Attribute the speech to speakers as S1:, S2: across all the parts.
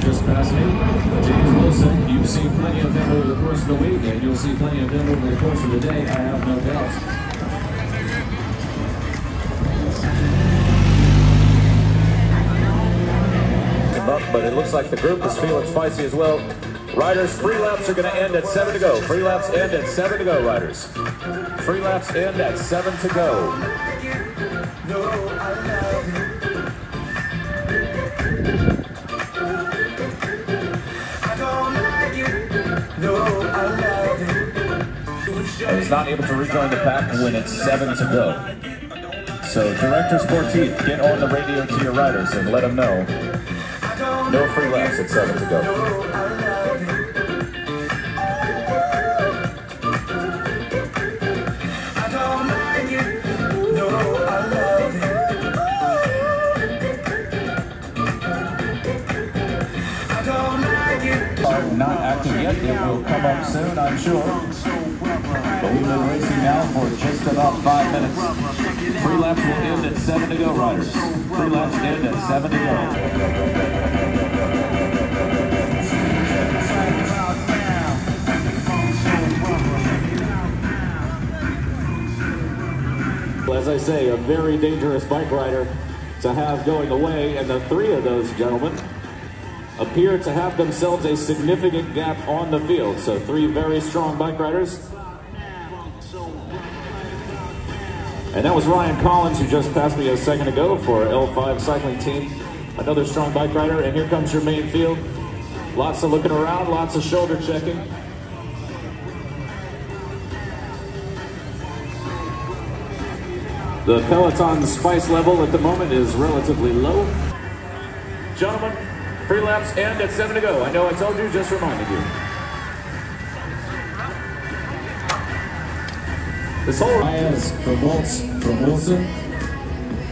S1: classmate, James Wilson. You've seen plenty of him over the course of the week, and you'll see plenty of him over the course of the day, I have no doubt. but it looks like the group is feeling spicy as well. Riders, free laps are going to end at 7 to go. Free laps end at 7 to go, riders. Free laps end at 7 to go. And he's not able to rejoin the pack when it's 7 to go. So, Director Sportif, get on the radio to your riders and let them know no free laps at 7 to go. not active yet. It will come up soon, I'm sure. We've been racing now for just about five minutes. Free laps will end at seven to go, riders. Free laps end at seven to go. As I say, a very dangerous bike rider to have going away, and the three of those gentlemen appear to have themselves a significant gap on the field. So three very strong bike riders. And that was Ryan Collins, who just passed me a second ago for L5 cycling team. Another strong bike rider. And here comes your main field. Lots of looking around, lots of shoulder checking. The Peloton spice level at the moment is relatively low. Gentlemen, Free laps and at seven to go. I know I told you, just reminded you. This whole
S2: Baez Waltz from Wilson.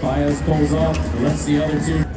S2: Baez pulls off, lets the other two